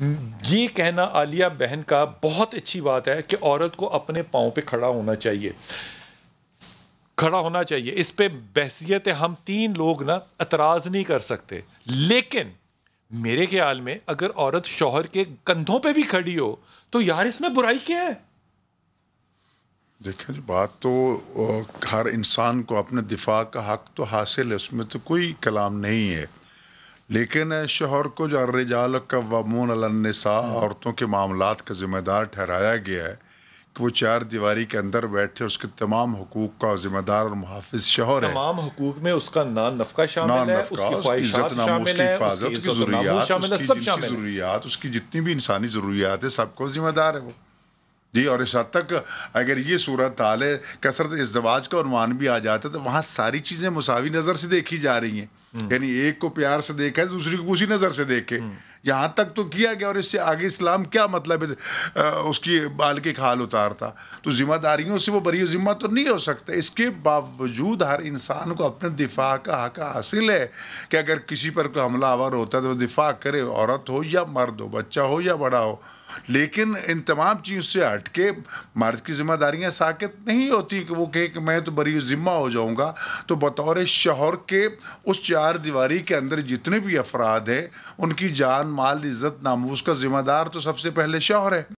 ये कहना आलिया बहन का बहुत अच्छी बात है कि औरत को अपने पाँव पे खड़ा होना चाहिए। खड़ा होना चाहिए। इस पे बहसीत हम तीन लोग ना एतराज़ नहीं कर सकते। लेकिन मेरे ख्याल में अगर औरत शोहर के कंधों पे भी खड़ी हो तो यार इसमें बुराई क्या है? देखें जी, बात तो हर इंसान को अपने दिफा का हक तो हासिल है, उसमें तो कोई कलाम नहीं है। लेकिन शोहर को जो अर्रजाल का वमून अलसा औरतों के मामला का ज़िम्मेदार ठहराया गया है कि वो चार दीवारी के अंदर बैठे उसके तमाम हकूक का जिम्मेदार और मुहाफ़ शोहर है। तमाम हकूक में उसका नान नफका शामिल है उसकी है हिफाजत ज़रूरियात उसकी जितनी भी इंसानी ज़रूरियात है सबको ज़िम्मेदार है वो। जी और इस हद तक अगर ये सूरत हाल है कसरत इजदवाज का अनुमान भी आ जाता है तो वहाँ सारी चीज़ें मुसावी नज़र से देखी जा रही हैं। यानी एक को प्यार से देखा है दूसरी को उसी नज़र से देखे। यहाँ तक तो किया गया और इससे आगे इस्लाम क्या मतलब है? उसकी बाल के खाल उतारता तो जिम्मेदारियों से वो बरी ज़िम्मा तो नहीं हो सकता। इसके बावजूद हर इंसान को अपने दिफा का हक हासिल है कि अगर किसी पर कोई हमला आवर होता है तो दिफा करे, औरत हो या मर्द हो, बच्चा हो या बड़ा हो। लेकिन इन तमाम चीज़ से हट के मर्द की जिम्मेदारियाँ साकित नहीं होती कि वो कहे कि मैं तो बरी ज़िम्मा हो जाऊँगा। तो बतौर शहर के उस चार दीवारी के अंदर जितने भी अफराद हैं, उनकी जान माल इज़्ज़त नामूस का ज़िम्मेदार तो सबसे पहले शौहर है।